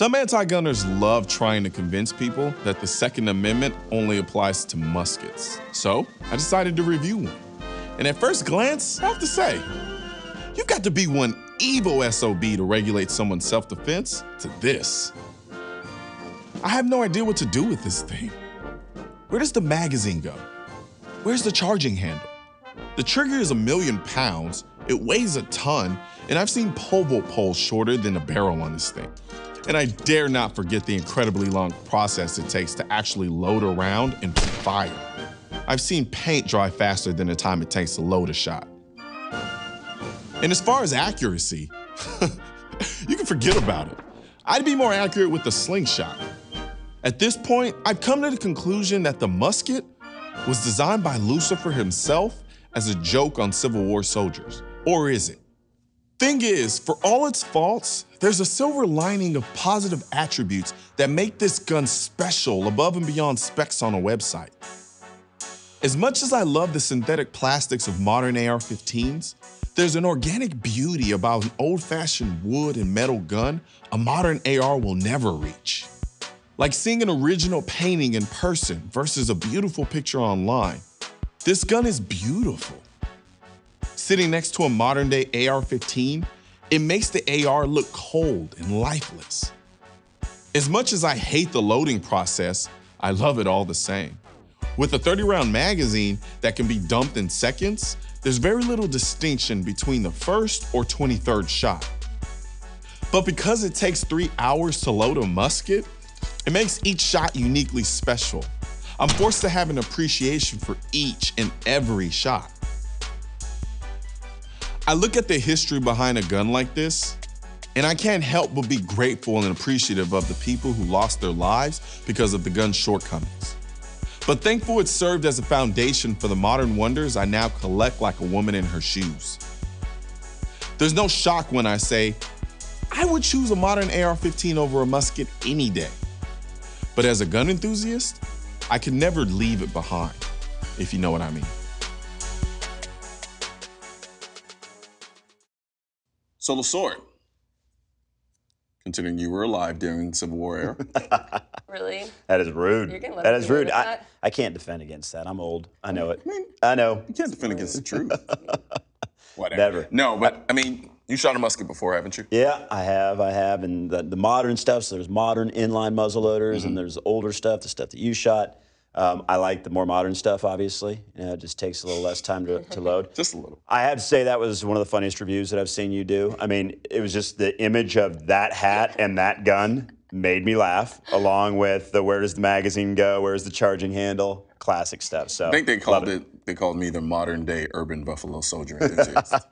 Some anti gunners love trying to convince people that the Second Amendment only applies to muskets. So I decided to review one. And at first glance, I have to say, you've got to be one evil SOB to regulate someone's self defense to this. I have no idea what to do with this thing. Where does the magazine go? Where's the charging handle? The trigger is a million pounds, it weighs a ton, and I've seen pole vault poles shorter than a barrel on this thing. And I dare not forget the incredibly long process it takes to actually load a round and fire. I've seen paint dry faster than the time it takes to load a shot. And as far as accuracy, you can forget about it. I'd be more accurate with the slingshot. At this point, I've come to the conclusion that the musket was designed by Lucifer himself as a joke on Civil War soldiers. Or is it? Thing is, for all its faults, there's a silver lining of positive attributes that make this gun special above and beyond specs on a website. As much as I love the synthetic plastics of modern AR 15s, there's an organic beauty about an old fashioned wood and metal gun a modern AR will never reach. Like seeing an original painting in person versus a beautiful picture online. This gun is beautiful. Sitting next to a modern day AR 15, it makes the AR look cold and lifeless. As much as I hate the loading process, I love it all the same. With a 30 round magazine that can be dumped in seconds, there's very little distinction between the first or 23rd shot. But because it takes three hours to load a musket, it makes each shot uniquely special. I'm forced to have an appreciation for each and every shot. I look at the history behind a gun like this, and I can't help but be grateful and appreciative of the people who lost their lives because of the gun's shortcomings. But thankful it served as a foundation for the modern wonders I now collect like a woman in her shoes. There's no shock when I say, I would choose a modern AR 15 over a musket any day. But as a gun enthusiast, I could never leave it behind, if you know what I mean. So, the sword. Considering you were alive during the Civil War era. Really? That is rude. You're gonna let That me is get away rude. with I, that? I can't defend against that. I'm old. I know it. I mean, I know. you can't defend against the truth. Whatever. Never. No, but I mean, you shot a musket before, haven't you? Yeah, I have. I have. And the, the modern stuff, so there's modern inline muzzle loaders Mm-hmm. and there's older stuff, the stuff that you shot. Um, I like the more modern stuff, obviously. You know, it just takes a little less time to, to load. Just a little. I have to say that was one of the funniest reviews that I've seen you do. I mean, it was just the image of that hat and that gun made me laugh, along with the where does the magazine go, where's the charging handle, classic stuff. So I think they called it. They called me the modern day urban buffalo soldier.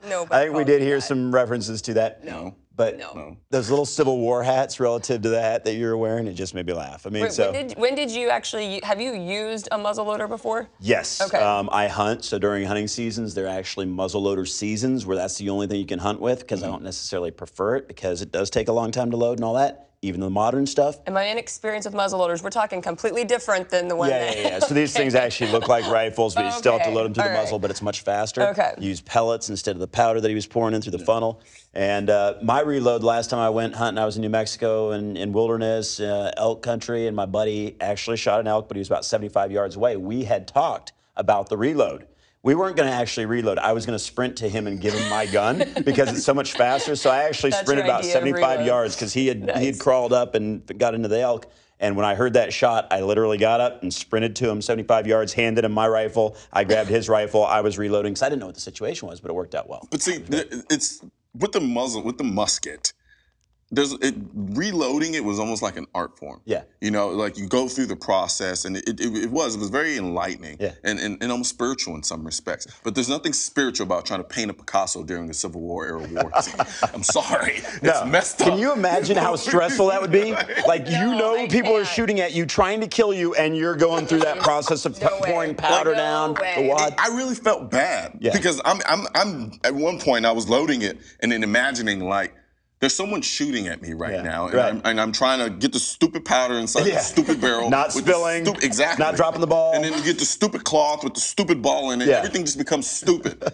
No. I think we did hear some references to that. no. But No. those little Civil War hats relative to the hat that you were wearing, it just made me laugh. I mean, Wait, so when, did, when did you actually have you used a muzzle loader before? yes, Okay. um, I hunt. So during hunting seasons, there are actually muzzleloader seasons where that's the only thing you can hunt with because I don't necessarily prefer it because it does take a long time to load and all that. Even the modern stuff. And my inexperience with muzzle loaders, we're talking completely different than the one Yeah, that. yeah, yeah. So these things actually look like rifles, but you still have to load them through the all right. muzzle, but it's much faster. Okay. You use pellets instead of the powder that he was pouring in through the funnel. And uh, my reload last time I went hunting, I was in New Mexico and in wilderness, uh, elk country, and my buddy actually shot an elk, but he was about 75 yards away. We had talked about the reload. We weren't going to actually reload. I was going to sprint to him and give him my gun because it's so much faster. So I actually That's sprinted about 75 yards because he had he had crawled up and got into the elk. And when I heard that shot, I literally got up and sprinted to him 75 yards, handed him my rifle. I grabbed his rifle. I was reloading because I didn't know what the situation was, but it worked out well. But see, it's with the muzzle, with the musket. There's it, reloading it was almost like an art form. Yeah. You know, like you go through the process, and it, it, it was it was very enlightening. Yeah. And, and and almost spiritual in some respects. But there's nothing spiritual about trying to paint a Picasso during the Civil War era war scene. I'm sorry, it's messed up. Can you imagine how stressful that would be? Like you know I people are can't. shooting at you, trying to kill you, and you're going through that process of No way. pouring powder No down way. the wad. I really felt bad Yeah. because I'm, I'm, I'm, at one point I was loading it and then imagining like, there's someone shooting at me right Yeah, now, and, right. I'm, and I'm trying to get the stupid powder inside Yeah. the stupid barrel. Not with the spilling, stu- exactly. not dropping the ball. And then you get the stupid cloth with the stupid ball in it. Yeah. Everything just becomes stupid.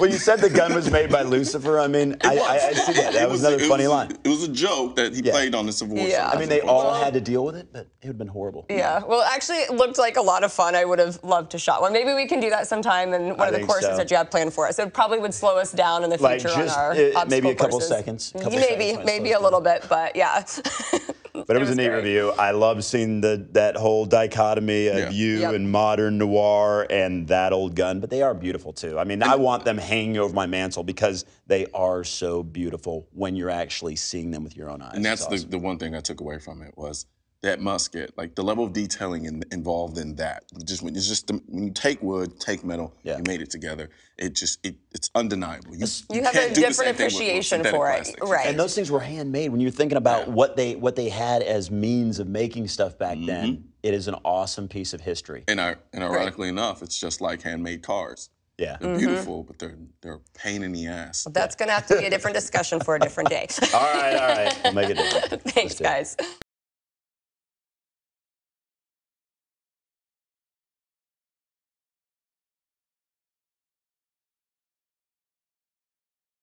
Well, you said the gun was made by Lucifer. I mean, I, I, I see that. That It was, another it funny was- line. It was a joke that he Yeah. played on the Civil War. Yeah. song. I mean, they all had to deal with it, but it would have been horrible. Yeah. Well, actually, it looked like a lot of fun. I would have loved to shot one. Maybe we can do that sometime in one I of the courses so. that you have planned for us. It probably would slow us down in the Like future just, on our uh, maybe a couple courses. seconds, couple maybe, maybe a little bit, but yeah. But it was, a neat great. review. I love seeing the that whole dichotomy of Yeah. you Yep. and modern noir and that old gun. But they are beautiful too. I mean, I want them hanging over my mantle because they are so beautiful when you're actually seeing them with your own eyes. And that's It's the, awesome. the one thing I took away from it was that musket, like the level of detailing in, involved in that. Just when it's just the, when you take wood, take metal, Yeah. you made it together. It just it, it's undeniable. You, You have can't a do different same thing with appreciation for it, plastics. right. and those things were handmade. When you're thinking about what they what they had as means of making stuff back Mm-hmm. then, it is an awesome piece of history. And, I, and ironically enough, it's just like handmade cars. Yeah. They're beautiful, but they're they're a pain in the ass. That's going to have to be a different discussion for a different day. All right, all right. We'll make it different. Thanks, guys.